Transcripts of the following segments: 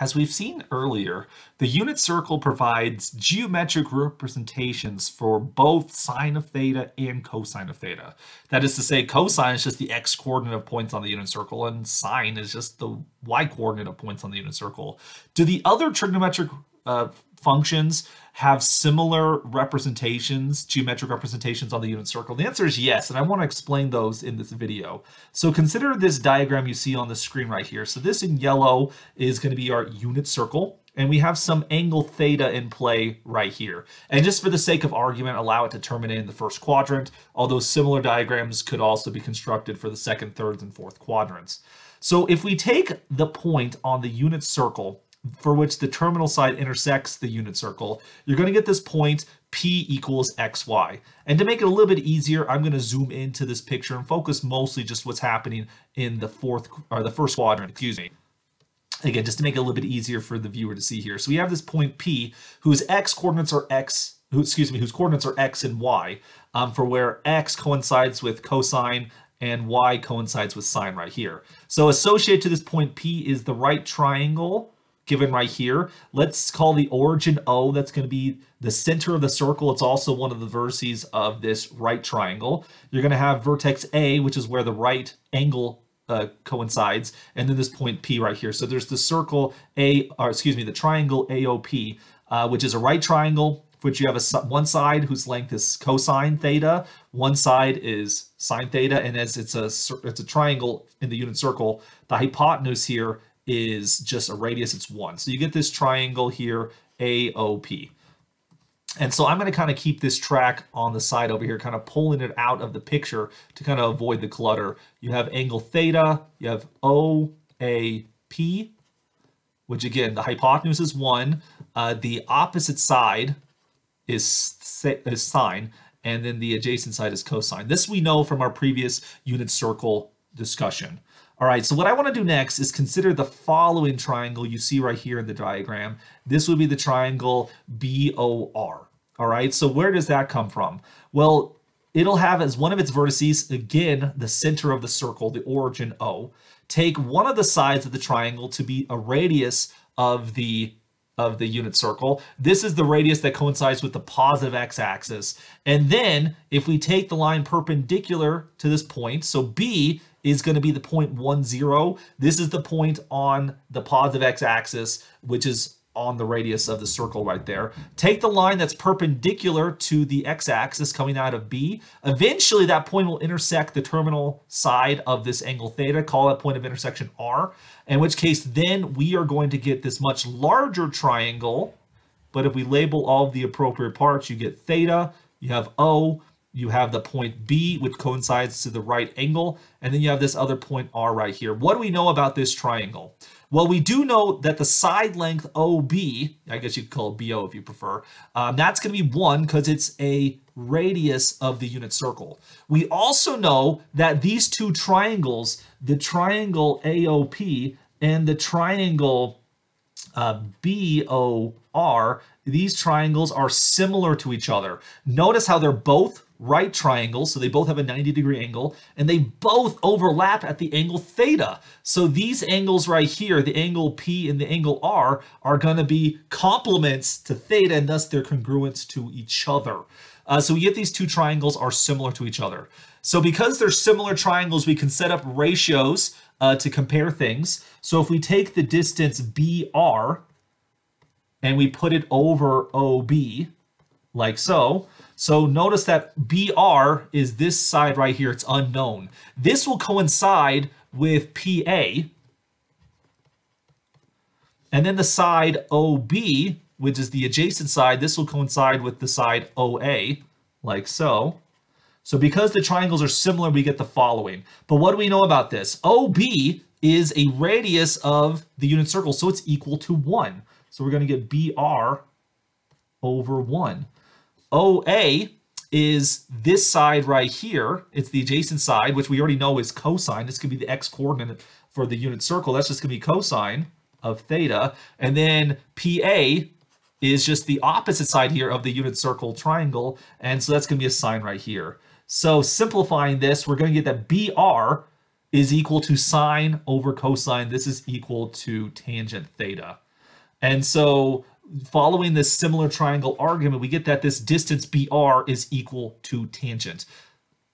As we've seen earlier, the unit circle provides geometric representations for both sine of theta and cosine of theta. That is to say, cosine is just the x-coordinate of points on the unit circle, and sine is just the y-coordinate of points on the unit circle. Do the other trigonometric uh, functions have similar representations, geometric representations on the unit circle? The answer is yes, and I want to explain those in this video. So consider this diagram you see on the screen right here. So this in yellow is going to be our unit circle, and we have some angle theta in play right here. And just for the sake of argument, allow it to terminate in the first quadrant, although similar diagrams could also be constructed for the second, third, and fourth quadrants. So if we take the point on the unit circle for which the terminal side intersects the unit circle, you're going to get this point p equals xy. And to make it a little bit easier, I'm going to zoom into this picture and focus mostly just what's happening in the fourth or the first quadrant, excuse me. Again, just to make it a little bit easier for the viewer to see here. So we have this point P whose x coordinates are x, who, excuse me, whose coordinates are x and y, um, for where x coincides with cosine and y coincides with sine right here. So associated to this point P is the right triangle given right here. Let's call the origin O. That's going to be the center of the circle. It's also one of the vertices of this right triangle. You're going to have vertex A, which is where the right angle uh, coincides, and then this point P right here. So there's the circle A, or excuse me, the triangle AOP, uh, which is a right triangle, which you have a one side whose length is cosine theta, one side is sine theta, and as it's a it's a triangle in the unit circle, the hypotenuse here is just a radius, it's one. So you get this triangle here, AOP. And so I'm going to kind of keep this track on the side over here, kind of pulling it out of the picture to kind of avoid the clutter. You have angle theta, you have OAP, which again, the hypotenuse is 1. Uh, the opposite side is, is sine, and then the adjacent side is cosine. This we know from our previous unit circle discussion. All right, so what I want to do next is consider the following triangle you see right here in the diagram. This would be the triangle BOR. All right, so where does that come from? Well, it'll have as one of its vertices, again, the center of the circle, the origin O. Take one of the sides of the triangle to be a radius of the of the unit circle. This is the radius that coincides with the positive x-axis. And then if we take the line perpendicular to this point, so B is going to be the point one zero. This is the point on the positive x-axis, which is on the radius of the circle right there. Take the line that's perpendicular to the x-axis coming out of B. Eventually, that point will intersect the terminal side of this angle theta. Call that point of intersection R. In which case, then we are going to get this much larger triangle. But if we label all the appropriate parts, you get theta, you have O, you have the point B, which coincides to the right angle, and then you have this other point R right here. What do we know about this triangle? Well, we do know that the side length OB, I guess you could call it BO if you prefer, um, that's going to be 1 because it's a radius of the unit circle. We also know that these two triangles, the triangle AOP and the triangle uh, BOR, these triangles are similar to each other. Notice how they're both right triangles, so they both have a 90 degree angle, and they both overlap at the angle theta. So these angles right here, the angle P and the angle R, are going to be complements to theta, and thus they're congruent to each other. Uh, so we get these two triangles are similar to each other. So because they're similar triangles, we can set up ratios uh, to compare things. So if we take the distance BR and we put it over OB, like so, so notice that BR is this side right here. It's unknown. This will coincide with PA. And then the side OB, which is the adjacent side, this will coincide with the side OA, like so. So because the triangles are similar, we get the following. But what do we know about this? OB is a radius of the unit circle, so it's equal to 1. So we're going to get BR over 1. OA is this side right here. It's the adjacent side, which we already know is cosine. This could be the x-coordinate for the unit circle. That's just going to be cosine of theta. And then PA is just the opposite side here of the unit circle triangle. And so that's going to be a sine right here. So simplifying this, we're going to get that BR is equal to sine over cosine. This is equal to tangent theta. And so following this similar triangle argument, we get that this distance BR is equal to tangent.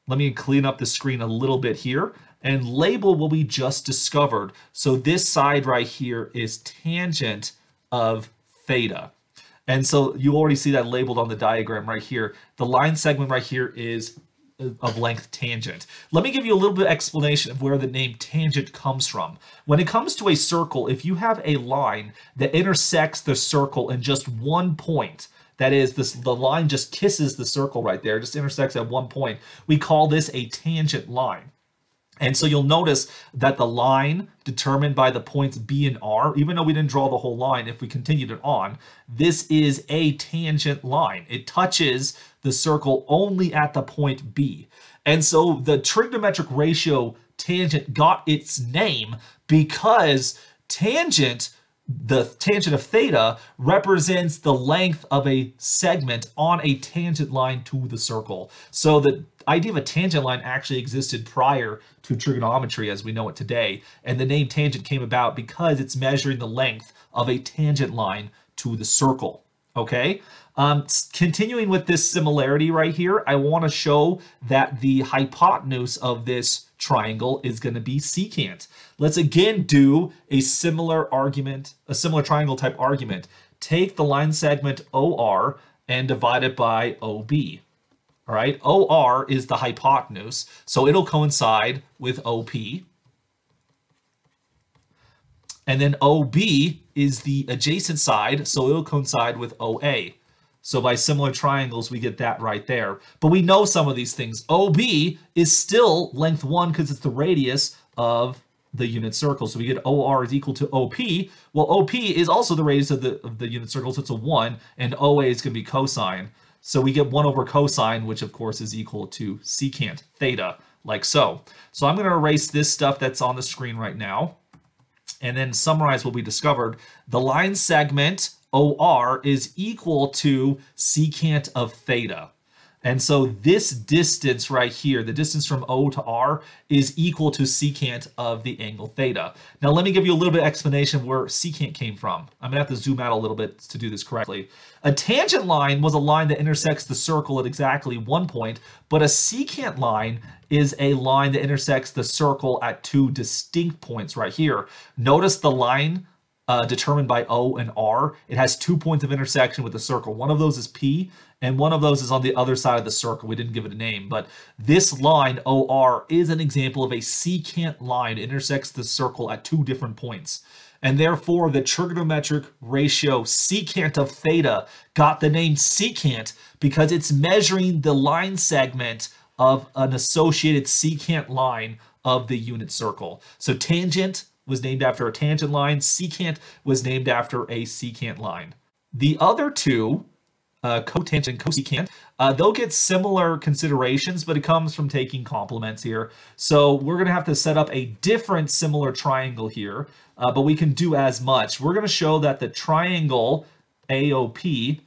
Let me clean up the screen a little bit here and label what we just discovered. So this side right here is tangent of theta. And so you already see that labeled on the diagram right here. The line segment right here is of length tangent. Let me give you a little bit of explanation of where the name tangent comes from. When it comes to a circle, if you have a line that intersects the circle in just one point, that is, this, the line just kisses the circle right there, just intersects at one point, we call this a tangent line. And so you'll notice that the line determined by the points B and R, even though we didn't draw the whole line, if we continued it on, this is a tangent line. It touches the circle only at the point B. And so the trigonometric ratio tangent got its name because tangent the tangent of theta represents the length of a segment on a tangent line to the circle. So the idea of a tangent line actually existed prior to trigonometry as we know it today, and the name tangent came about because it's measuring the length of a tangent line to the circle. Okay, um, continuing with this similarity right here, I want to show that the hypotenuse of this triangle is going to be secant. Let's again do a similar argument, a similar triangle type argument. Take the line segment OR and divide it by OB. All right, OR is the hypotenuse, so it'll coincide with OP. And then OB is the adjacent side, so it'll coincide with OA. So by similar triangles, we get that right there. But we know some of these things. OB is still length 1 because it's the radius of the unit circle. So we get OR is equal to OP. Well, OP is also the radius of the, of the unit circle, so it's a 1, and OA is going to be cosine. So we get 1 over cosine, which of course is equal to secant theta, like so. So I'm going to erase this stuff that's on the screen right now, and then summarize what we discovered. The line segment OR is equal to secant of theta. And so this distance right here, the distance from O to R, is equal to secant of the angle theta. Now let me give you a little bit of explanation where secant came from. I'm gonna have to zoom out a little bit to do this correctly. A tangent line was a line that intersects the circle at exactly one point, but a secant line is a line that intersects the circle at two distinct points right here. Notice the line uh, determined by O and R. It has two points of intersection with the circle. One of those is P, and one of those is on the other side of the circle. We didn't give it a name, but this line, OR, is an example of a secant line. It intersects the circle at two different points. And therefore, the trigonometric ratio secant of theta got the name secant because it's measuring the line segment of an associated secant line of the unit circle. So tangent was named after a tangent line. Secant was named after a secant line. The other two, uh, cotangent and cosecant, uh, they'll get similar considerations, but it comes from taking complements here. So we're going to have to set up a different similar triangle here, uh, but we can do as much. We're going to show that the triangle AOP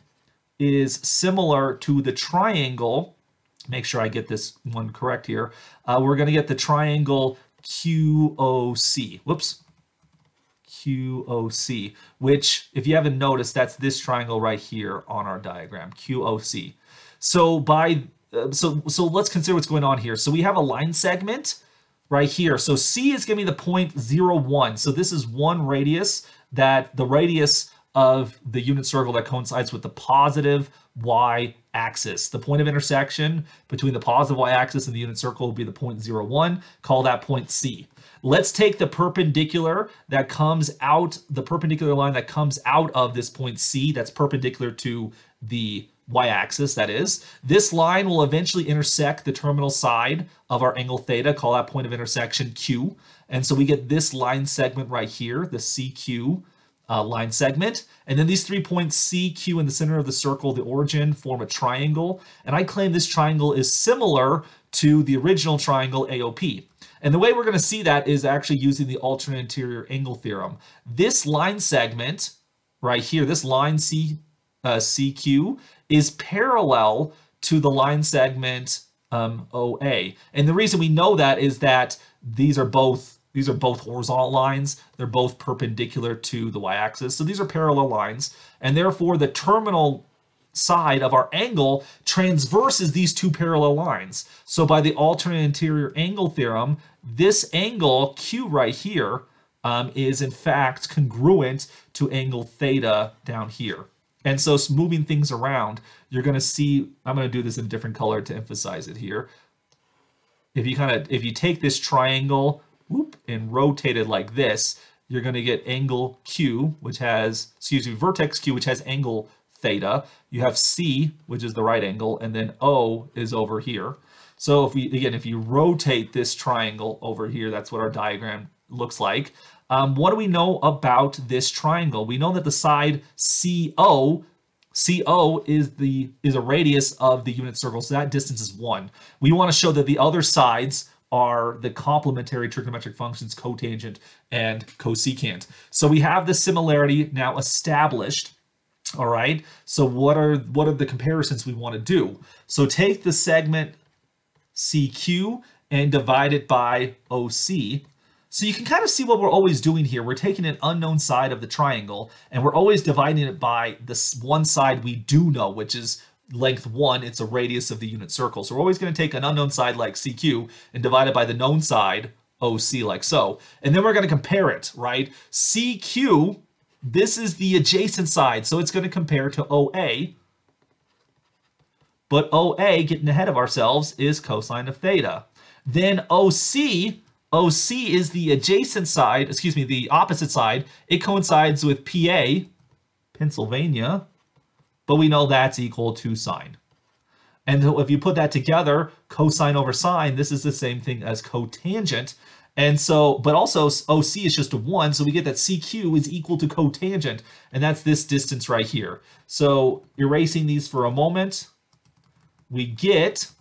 is similar to the triangle make sure I get this one correct here. Uh, we're going to get the triangle QOC. Whoops. QOC, which if you haven't noticed, that's this triangle right here on our diagram, QOC. So by uh, so so let's consider what's going on here. So we have a line segment right here. So C is to be the point zero one. So this is one radius that the radius of the unit circle that coincides with the positive y-axis. The point of intersection between the positive y-axis and the unit circle will be the point zero one. Call that point C. Let's take the perpendicular that comes out, the perpendicular line that comes out of this point C that's perpendicular to the y-axis, that is. This line will eventually intersect the terminal side of our angle theta, call that point of intersection Q. And so we get this line segment right here, the CQ uh, line segment. And then these three points C, Q in the center of the circle, the origin, form a triangle. And I claim this triangle is similar to the original triangle AOP. And the way we're going to see that is actually using the alternate interior angle theorem. This line segment right here, this line C, uh, CQ, is parallel to the line segment um, OA. And the reason we know that is that these are both These are both horizontal lines. They're both perpendicular to the y-axis. So these are parallel lines. And therefore, the terminal side of our angle transverses these two parallel lines. So by the alternate interior angle theorem, this angle Q right here um, is in fact congruent to angle theta down here. And so moving things around, you're going to see, I'm going to do this in a different color to emphasize it here. If you kind of, if you take this triangle whoop, and rotate it like this, you're going to get angle Q, which has, excuse me, vertex Q, which has angle theta. You have C, which is the right angle, and then O is over here. So if we, again, if you rotate this triangle over here, that's what our diagram looks like. Um, what do we know about this triangle? We know that the side CO, CO is the is a radius of the unit circle, so that distance is one. We want to show that the other sides are the complementary trigonometric functions cotangent and cosecant. So we have the similarity now established. All right. So what are what are the comparisons we want to do? So take the segment CQ and divide it by OC. So you can kind of see what we're always doing here. We're taking an unknown side of the triangle and we're always dividing it by this one side we do know, which is length 1, it's a radius of the unit circle. So we're always going to take an unknown side like CQ and divide it by the known side, OC, like so. And then we're going to compare it, right? CQ, this is the adjacent side, so it's going to compare to OA. But OA, getting ahead of ourselves, is cosine of theta. Then OC, OC is the adjacent side, excuse me, the opposite side. It coincides with PA, Pennsylvania, but we know that's equal to sine. And so if you put that together, cosine over sine, this is the same thing as cotangent. And so, but also OC oh, is just a 1, so we get that CQ is equal to cotangent, and that's this distance right here. So erasing these for a moment, we get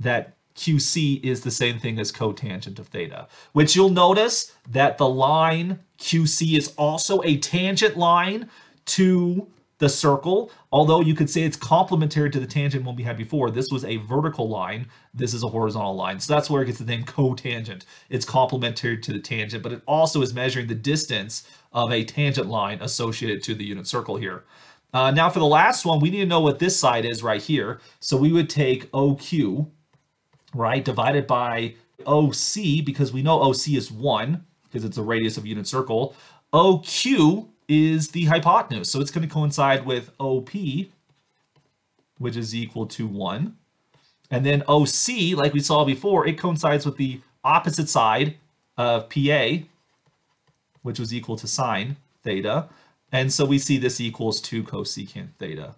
that QC is the same thing as cotangent of theta, which you'll notice that the line QC is also a tangent line to the circle, although you could say it's complementary to the tangent one we had before. This was a vertical line, this is a horizontal line. So that's where it gets the name cotangent. It's complementary to the tangent, but it also is measuring the distance of a tangent line associated to the unit circle here. Uh, now for the last one, we need to know what this side is right here. So we would take OQ, right, divided by OC, because we know OC is 1, because it's a radius of unit circle. OQ is the hypotenuse, so it's going to coincide with OP, which is equal to 1. And then OC, like we saw before, it coincides with the opposite side of PA, which was equal to sine theta. And so we see this equals 2 cosecant theta,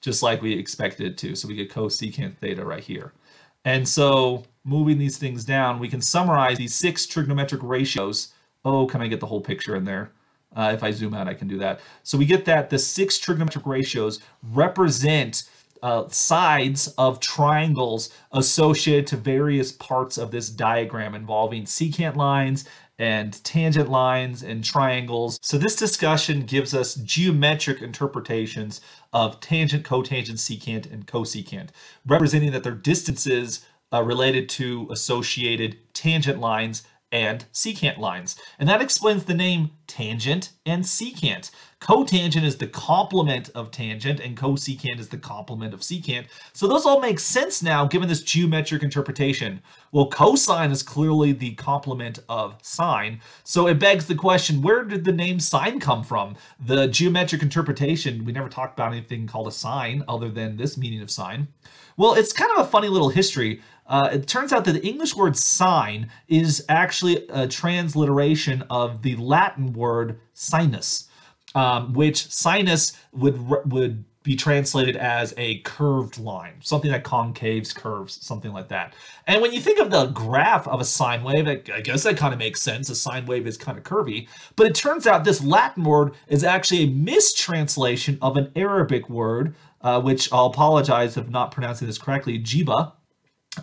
just like we expected it to. So we get cosecant theta right here. And so moving these things down, we can summarize these six trigonometric ratios. Oh, can I get the whole picture in there? Uh, if I zoom out, I can do that. So we get that the six trigonometric ratios represent uh, sides of triangles associated to various parts of this diagram involving secant lines and tangent lines and triangles. So this discussion gives us geometric interpretations of tangent, cotangent, secant, and cosecant, representing that they're distances uh, related to associated tangent lines and secant lines. And that explains the name tangent and secant. Cotangent is the complement of tangent and cosecant is the complement of secant. So those all make sense now given this geometric interpretation. Well, cosine is clearly the complement of sine. So it begs the question, where did the name sine come from? The geometric interpretation, we never talked about anything called a sine other than this meaning of sine. Well, it's kind of a funny little history. Uh, it turns out that the English word sine is actually a transliteration of the Latin word sinus, um, which sinus would would be translated as a curved line, something that concaves, curves, something like that. And when you think of the graph of a sine wave, I guess that kind of makes sense. A sine wave is kind of curvy. But it turns out this Latin word is actually a mistranslation of an Arabic word, uh, which I'll apologize if not pronouncing this correctly, jiba,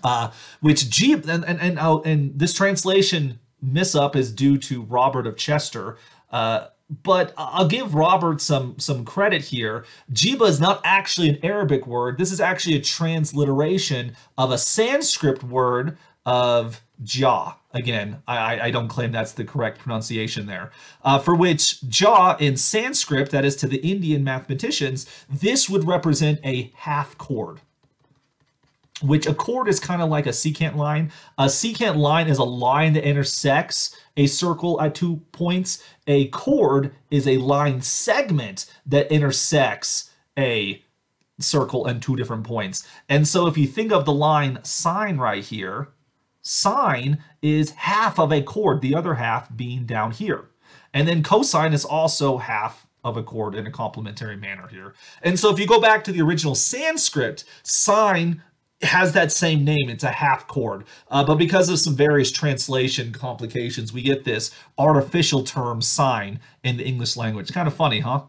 uh, which G and and and, uh, and this translation miss up is due to Robert of Chester. Uh, but I'll give Robert some some credit here. Jiba is not actually an Arabic word. This is actually a transliteration of a Sanskrit word of jya. Again, I, I don't claim that's the correct pronunciation there. Uh, for which jya in Sanskrit, that is to the Indian mathematicians, this would represent a half chord which a chord is kind of like a secant line. A secant line is a line that intersects a circle at two points. A chord is a line segment that intersects a circle and two different points. And so if you think of the line sine right here, sine is half of a chord, the other half being down here. And then cosine is also half of a chord in a complementary manner here. And so if you go back to the original Sanskrit, sine has that same name. It's a half chord. Uh, but because of some various translation complications, we get this artificial term sine in the English language. Kind of funny, huh?